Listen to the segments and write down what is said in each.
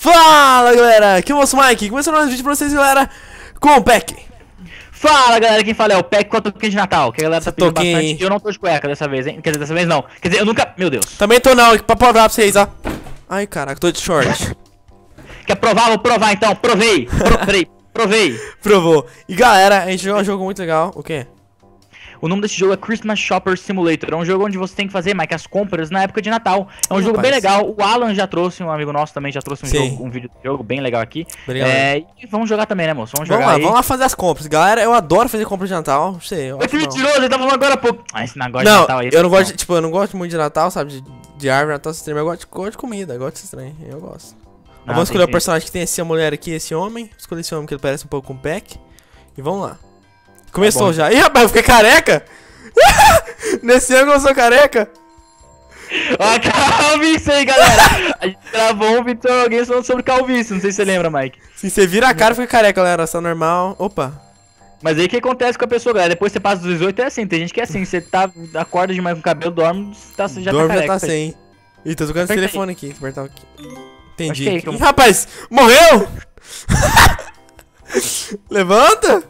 Fala galera, aqui é o Moço Mike, começando mais um vídeo pra vocês galera, com o Peck Fala galera, quem fala é o Peck com a toquinha de Natal, que a galera tá pedindo Toquinha, bastante. Eu não tô de cueca dessa vez, hein? Quer dizer, dessa vez não. Quer dizer, eu nunca. Meu Deus. Também tô não, pra provar pra vocês, ó Ai caraca, tô de short Quer provar? Vou provar então. Provei. Provei. Provei. Provou E galera, a gente jogou um jogo muito legal, o quê? O nome desse jogo é Christmas Shopper Simulator. É um jogo onde você tem que fazer, Mike, as compras na época de Natal. É um jogo bem legal. O Alan já trouxe, um amigo nosso também já trouxe um, jogo, um vídeo do jogo bem legal aqui. Obrigado. É, e vamos jogar também, né, moço? Vamos Vamos jogar lá, aí. vamos lá fazer as compras Galera, eu adoro fazer compras de Natal, não sei, eu não mentiroso, ele tá falando agora há pouco. Ah, esse negócio de Não, Natal aí. eu não gosto, de, tipo, eu não gosto muito de Natal, sabe, de, de árvore, Natal, esse trem, eu gosto, de- gosto de comida, eu gosto desse trem, eu gosto Não, Vamos escolher o personagem que tem essa mulher aqui, esse homem. Escolher esse homem que ele parece um pouco com o Peck. E vamos lá. Começou Tá já. Ih, rapaz, eu fiquei careca! Nesse ângulo eu sou careca! Ó, calvície aí, galera. A gente gravou um vídeo sobre alguém falando sobre calvície. Não sei se você lembra, Mike. Se você vira a cara, fica careca, galera. Só normal. Opa. Mas aí o que acontece com a pessoa, galera? Depois você passa dos 18 é assim. Tem gente que é assim. Você tá, acorda demais com o cabelo, dorme, tá, você já Dorme tá já careca. tá sem. Ih, tô tocando esse aí. telefone aqui. Apertar aqui. Entendi. É Ih, rapaz, morreu! Levanta!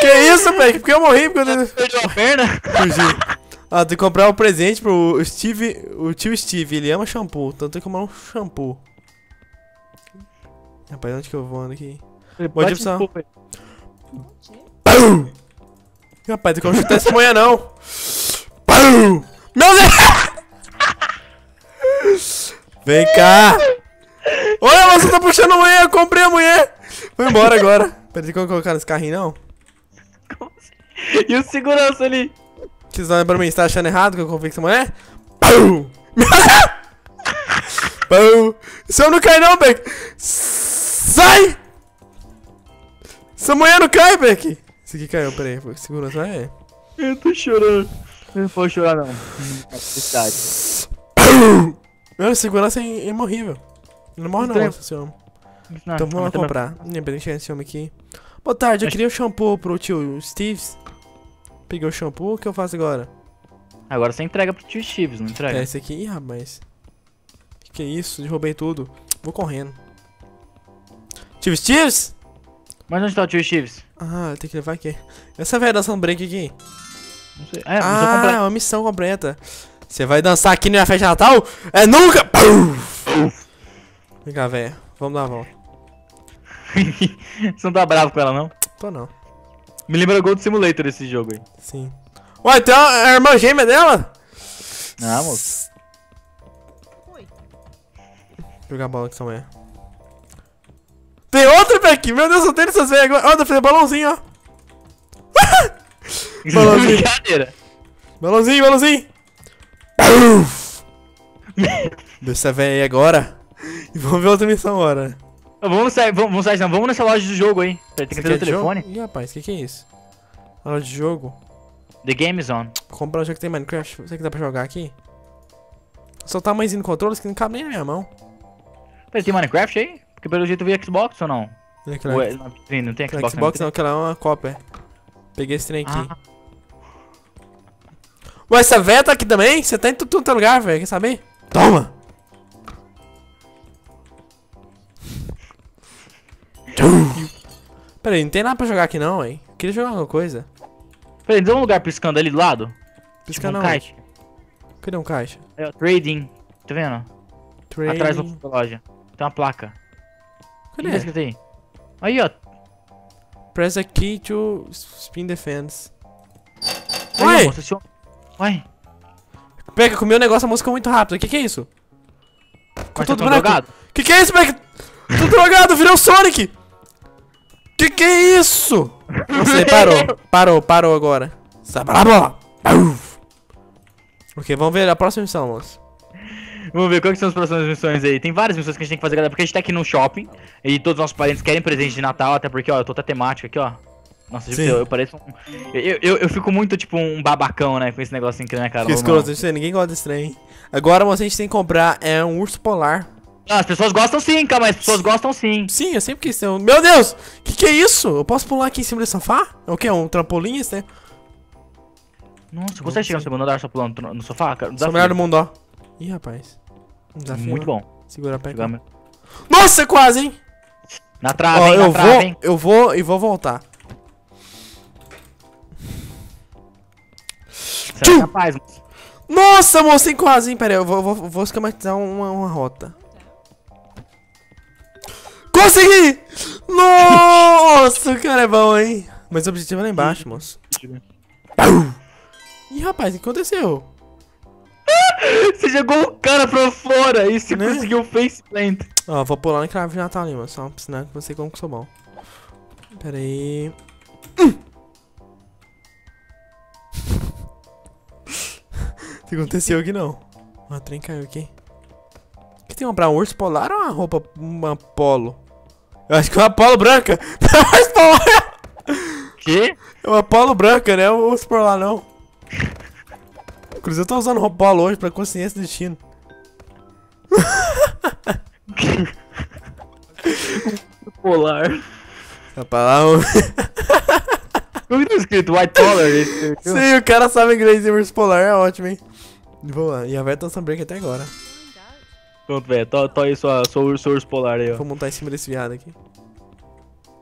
Que isso, Peck? Por que eu morri? Porque eu Perdeu a perna? fugi. Ah, tem que comprar um presente pro Steve, o tio Steve, ele ama shampoo, então tem que comprar um shampoo. Rapaz, onde que eu vou ando aqui? Bate opção. desculpa aí. Rapaz, tem que chutar essa manhã não. Pum! Meu Deus! Vem cá! Olha, você tá puxando a mulher, eu comprei a mulher! Foi embora agora. Pera, tem como colocar nesse carrinho não? E o segurança ali? Vocês olham pra mim, você tá achando errado que eu comprei essa mulher? Pum! Pum! Esse homem não cai não, Beck! Sai! Essa mulher não cai, Beck! Esse aqui caiu, peraí, segurança, é. Eu tô chorando. Eu não vou chorar, não. Mano, segurança é imorrível. Não morre não, Estranho. esse homem. Então vamos lá comprar. Lembrei de chegar esse homem aqui. Boa tarde, eu queria o shampoo pro tio Steves. Peguei o shampoo, o que eu faço agora? Agora você entrega pro tio Steves, não entrega? É esse aqui. Ih, rapaz. Que que é isso? Derrubei tudo. Vou correndo. Tio Steves? Mas onde tá o tio Steves? Ah, tem que levar aqui. Essa velha dançando break aqui. Não sei. É, Ah, comprei. é uma missão completa. Você vai dançar aqui na festa de Natal? É nunca! Vem cá, velho. Vamos dar uma volta. Você não tá bravo com ela, não? Tô não. Me lembra o Gold Simulator esse jogo aí. Sim. Ué, então a irmã gêmea dela? Não, moço. Jogar bola com essa mulher. Tem outra, Beck! Meu Deus, eu tenho essas velhas agora. Pra fazer balãozinho, ó. Balãozinho. Brincadeira. Balãozinho, balãozinho. Dessa velha aí agora. E vamos ver outra missão agora. Vamos sair, vamos, vamos sair, não. Vamos nessa loja do jogo aí. Tem que ter o de telefone. jogo? Ih, rapaz, o que, que é isso? Aula de jogo. The Game Zone. Comprar um jogo que tem Minecraft. Você que dá pra jogar aqui? Só o tamanhozinho do controle que não cabe nem na minha mão. Peraí, tem Minecraft aí? Porque pelo jeito eu vi Xbox ou não? Olha aquela- Ué, na vitrine, não tem Xbox, Xbox não, aquela é uma cópia. Peguei esse trem aqui. Ah, Ué, essa véia tá aqui também? Você tá em tudo quanto é lugar, velho. Quer saber? Toma! Pera aí, não tem nada pra jogar aqui não, hein? Eu queria jogar alguma coisa. Peraí, tem um lugar piscando ali do lado? Pisca Tipo não. um caixa. Cadê um caixa? É, ó, trading. Tá vendo? Trading. Atrás da loja. Tem uma placa. O que Cadê? escrito aí? Ó. Press a key to spin esse homem- Ué, Pega, comeu um negócio, a música muito rápido. O que que é isso? mas tô tá drogado? Que que é isso, Beck? Tô drogado, virei o Sonic! Que que é isso? Não sei, parou. Parou, parou agora. Bola. Ok, vamos ver a próxima missão, moço. Vamos ver quais são as próximas missões aí. Tem várias missões que a gente tem que fazer, galera, porque a gente tá aqui no shopping e todos os nossos parentes querem presente de Natal, até porque, ó, eu tô até temática aqui, ó. Nossa, Sim. eu, eu pareço um. Eu, eu, eu fico muito, tipo, um babacão, né, com esse aqui na minha cara. Que escroto, ninguém gosta desse trem. Agora, moço, a gente tem que comprar é um urso polar. Ah, as pessoas gostam sim, calma, as pessoas gostam sim. Sim, eu sempre quis ter um... Meu Deus! Que que é isso? Eu posso pular aqui em cima desse sofá? É o que? Um trampolim, esse, né? Nossa, consegue chegar no segundo andar só pulando no- sofá, cara? Sou melhor do mundo, ó. Ih, rapaz. Um desafio. Muito bom. Segura a meu- Nossa, quase, hein? Na trave, Ó, hein, na eu trave, vou, hein. eu vou e vou voltar. Você é capaz, moço. Nossa, moço, tem quase, hein? Pera aí, eu vou, vou, vou esquematizar uma, uma rota. Consegui! Nossa, o cara é bom, hein? Mas o objetivo é lá embaixo, moço. Ih, rapaz, o que aconteceu? Você jogou o cara pra fora e você Né? conseguiu o face plant. Ó, vou pular na crave de Natal ali, mano. Só pra ensinar que você como que sou bom. Pera aí. O que aconteceu aqui não? Ó, o trem caiu aqui. O que tem que comprar? Um urso polar ou uma roupa, uma polo? Eu acho que é uma polo branca. Polar. Que? É uma polo branca, né? O urso polar não. Inclusive eu tô usando roupa polo hoje pra consciência do destino. Polar. A palavra... Como que tá escrito? White collar? esse- Sim, o cara sabe inglês e polar, é ótimo, hein? Vamos lá, e a tá usando break até agora. Pronto, velho. Tô aí sua, sua, urso- seu urso polar aí, ó. Vou montar em cima desse viado aqui.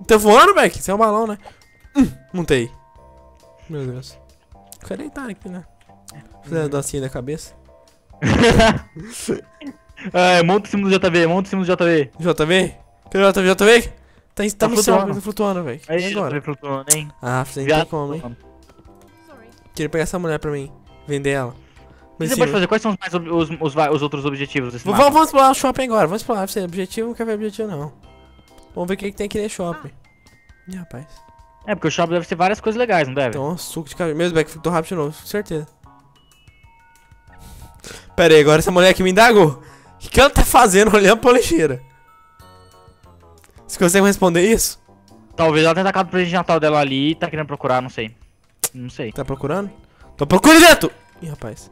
Tá voando, Beck? Você é um balão, né? Hum, montei. Meu Deus. Quero deitar aqui, né? Fazer a docinha da cabeça. É, monta em cima do JV, monta em cima do JV. JV? Cadê o JV? JV? Tá, tá, Tá no céu, flutuando. tá flutuando, velho. Aí, E agora? JV flutuando, hein? Ah, você não tem Viado. como, hein? Sorry. Queria pegar essa mulher pra mim. Vender ela. Mas você sim, pode fazer? Quais são os, mais os, os, os outros objetivos desse Vamos, mapa? vamos explorar o shopping agora. Vamos explorar. Você objetivo, não quer ver objetivo, não. Vamos ver o que, que tem aqui nesse shopping. Ih, rapaz. É, porque o shopping deve ter várias coisas legais, não deve? Então, suco de cabelo. Mesmo Beck, ficou rápido de novo, com certeza. Pera aí, agora essa mulher aqui me indagou. O que, que ela tá fazendo olhando pra lixeira? Você consegue responder isso? Talvez ela tenha tacado o presente de Natal dela ali e tá querendo procurar, não sei. Não sei. Tá procurando? Tô procurando dentro! Ih, rapaz.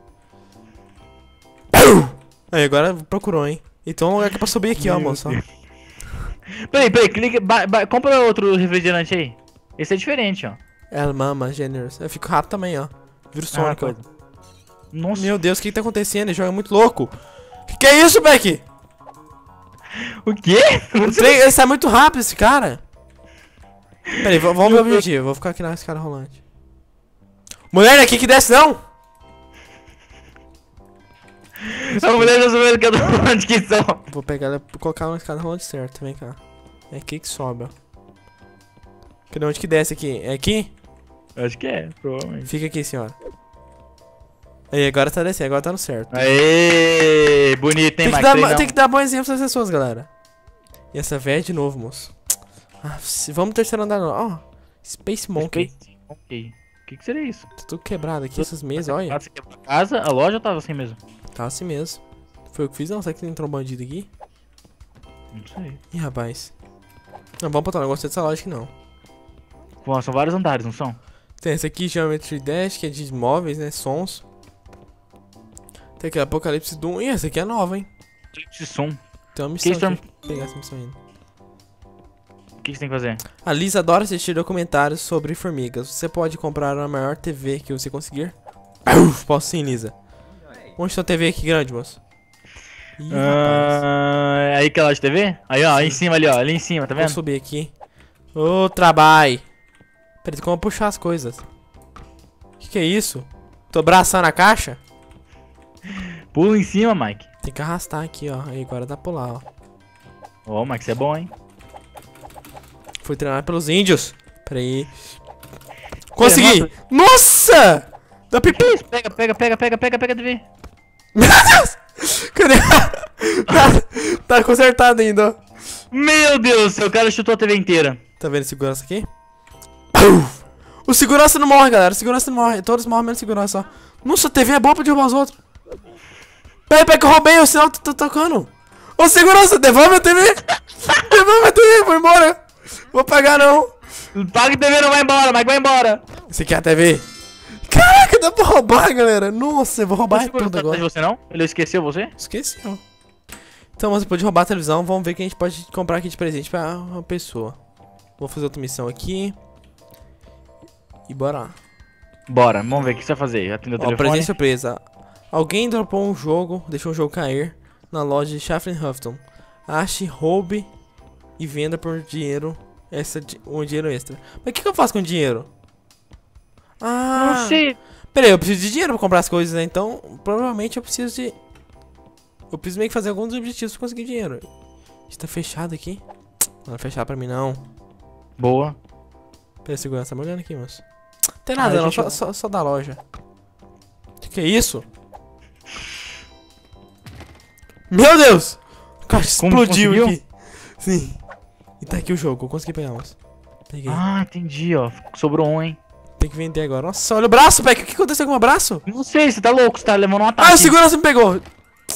Aí, agora procurou, hein? Então, um lugar que é pra subir aqui, ó, Meu moço. ó. Peraí, peraí, clica. ba- ba- compra outro refrigerante aí. Esse é diferente, ó. El Mama Generous. Eu fico rápido também, ó. Viro Ah, Sonic, ó. coisa. Nossa. Meu Deus, o que, que tá acontecendo? Ele joga muito louco. Que que é isso, Beck? O quê? O trem, ele sai muito rápido, esse cara. Pera aí, v- vamos ver o objetivo. Vou ficar aqui na escada rolante. Mulher aqui que desce, não? Que eu tô que são. Vou pegar ela e colocar ela na escada rolante certo. Vem cá. É aqui que sobe, ó. Cadê onde que desce aqui? É aqui? Acho que é, provavelmente. Fica aqui, senhora. Aí, agora tá descendo, agora tá no certo. Aê, bonito, hein, Tem que, Max? dar, tem que dar bom exemplo pras pessoas, galera. E essa véia de novo, moço. Ah, se- vamos no terceiro andar, não. Ó, Space Monkey. Space Monkey. O que, que seria isso? Tá tudo quebrado aqui, essas mesas, olha. Casa, a loja tava assim mesmo? Tá assim mesmo. Foi eu que fiz, não? Será que entrou um bandido aqui? Não sei. Ih, rapaz. Não, vamos botar um negócio dessa loja aqui não. Pô, são vários andares, não são? Tem esse aqui, Geometry Dash, que é de móveis, né? Sons. Tem aqui, Apocalipse Doom. Ih, essa aqui é nova, hein? Eclipse som. Tem uma missão. Vou pegar essa missão ainda. O que, que você tem que fazer? A Lisa adora assistir documentários sobre formigas. Você pode comprar a maior TV que você conseguir? Posso sim, Lisa. Onde está a TV aqui grande, moço? Ih. Ah, é aí que é a loja de TV? Aí, ó, aí em cima ali, ó. Ali em cima, tá Vou vendo? subir aqui. Ô, trabalho. Peraí, como puxar as coisas? Que que é isso? Tô abraçando a caixa? Pula em cima, Mike. Tem que arrastar aqui, ó. Aí agora dá pra pular, ó. Ó, Mike, você é bom, hein? Fui treinar pelos índios. Peraí. Consegui! Nossa! Dá Que pipi. Pega, pega, pega, pega, pega, pega a TV. Meu Deus! Cadê? tá, tá consertado ainda, ó. Meu Deus, seu cara chutou a TV inteira. Tá vendo segurança aqui? O segurança não morre, galera. O segurança não morre. Todos morrem menos segurança, ó. Nossa, a TV é boa pra derrubar os outros. Peraí, peraí que eu roubei, o sinal tá tocando. Ô, segurança, devolve a TV. devolve a TV, vou embora. Vou pagar não. Paga a TV, não vai embora, Mike, vai embora. Você quer a TV? Dá pra roubar, galera. Nossa, eu vou roubar Você tudo agora. você não? Ele esqueceu você? Esqueci, ó. Então você pode roubar a televisão. Vamos ver o que a gente pode comprar aqui de presente pra uma pessoa. Vou fazer outra missão aqui. E bora lá. Bora, vamos ver o que você vai fazer. Atendeu o Ó, telefone? presente surpresa. Alguém dropou um jogo, deixou um jogo cair na loja de Shaflin Houghton. Ache, roube e venda por dinheiro. Essa, um dinheiro extra. Mas o que, que eu faço com o dinheiro? Ah, Não sei. Peraí, eu preciso de dinheiro pra comprar as coisas, né? Então, provavelmente eu preciso de. Eu preciso meio que fazer alguns objetivos pra conseguir dinheiro. Isso tá fechado aqui? Não vai fechar pra mim, não. Boa. Peraí, segurança, tá me olhando aqui, moço. Não tem nada, Ah, não, deixa só, só, só da loja. Que que é isso? Meu Deus! O Como explodiu conseguiu? aqui. Sim. E tá aqui o jogo, eu consegui pegar uns. Peguei. Ah, entendi, ó. Sobrou um, hein. Tem que vender agora. Nossa, olha o braço, Peck. O que aconteceu com o meu braço? Não sei, você tá louco, você tá levando um ataque. Ah, o segurança me pegou.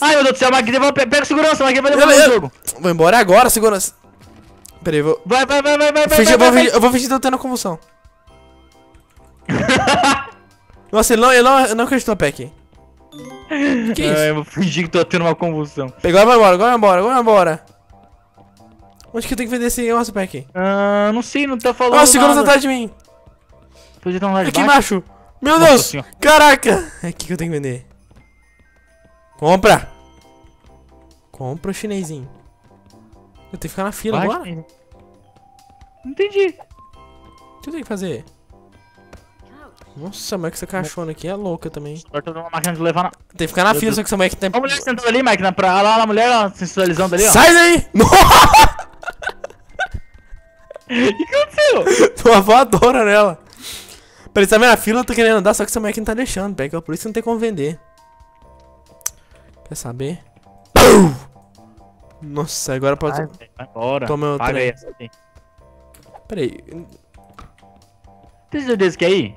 Ai, meu Deus do céu, vai- pega o segurança, Magda, vai levar o jogo. Vou embora agora, segurança. Peraí, eu vou. Vai, vai, vai, vai, vai, vai, Fingir- eu, vai, vou vai, eu vou fingir que eu tô tendo convulsão. Nossa, ele não, ele não, ele não acreditou, Peck. Que Ah, isso? eu vou fingir que tô tendo uma convulsão. Pegou, vai embora, agora vai embora, agora vai embora. Onde que eu tenho que vender esse negócio, Peck? Ah, não sei, não tá falando Ó, o segurança atrás de mim. Lá de Aqui baixo. embaixo. Meu Nossa Deus. senhora. Caraca. É aqui que eu tenho que vender. Compra. Compra o chinesinho. Eu tenho que ficar na fila Vai, agora? O. Não entendi. que eu tenho que fazer? Nossa, mas que essa cachorra aqui é louca também. Agora tô dando uma máquina de levar na... Tem que ficar na Meu fila, Deus. só que essa mulher que tem... Olha a mulher sentando ali, Mike, na pra... Olha lá, a mulher ó, sensualizando ali, ó. Sai daí! O que aconteceu? Tô uma voadora nela. Peraí, tá vendo a fila? Eu tô querendo andar, só que essa não tá deixando, pega. Por isso não tem como vender. Quer saber? Nossa, agora pode... Vai, vai embora. Toma Paga trem. aí essa aí. Peraí, Tem certeza que é aí?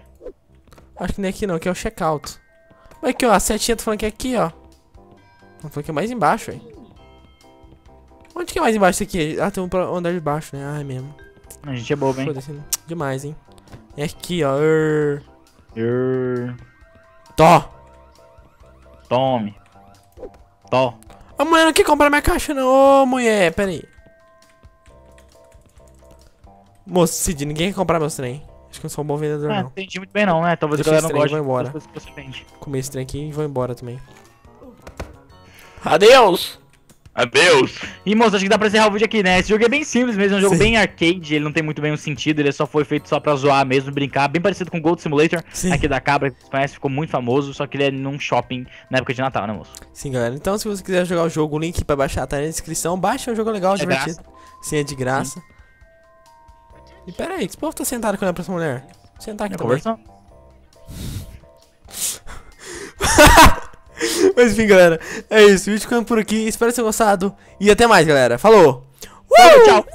acho que não é aqui não, aqui é o checkout. Mas aqui, ó, a setinha tá falando que é aqui, ó. Tá falando que é mais embaixo, velho. Onde que é mais embaixo isso aqui? Ah, tem um pra andar de baixo, né? Ah, é mesmo. A gente é bobo, hein? Foda-se. Demais, hein? É aqui, ó. Err. Err. Tó. Tome. Tó. A mulher não quer comprar minha caixa, não. Ô, mulher, pera aí. Moço, Cid, ninguém quer comprar meus trem. Acho que eu sou um bom vendedor, Ah, não não. entendi muito bem não, né? Talvez Deixa a galera não goste vou embora. Comer esse trem aqui e vou embora também. Adeus! Adeus! E, moço, acho que dá pra encerrar o vídeo aqui, né? Esse jogo é bem simples mesmo, é um jogo Sim. bem arcade, ele não tem muito bem um sentido, ele só foi feito só pra zoar mesmo, brincar, bem parecido com o Gold Simulator, Sim. aqui da Cabra, que você conhece, ficou muito famoso, só que ele é num shopping na época de Natal, né, moço? Sim, galera. Então, se você quiser jogar o jogo, o link pra baixar tá aí na descrição. Baixa, é um jogo legal, É divertido. Sim, é de graça. E pera aí, que esse povo tá sentado com a essa mulher? Sentar aqui É também. conversão? Mas enfim, galera. É isso. O vídeo ficando por aqui. Espero que tenham gostado. E até mais, galera. Falou! Uh! Tchau!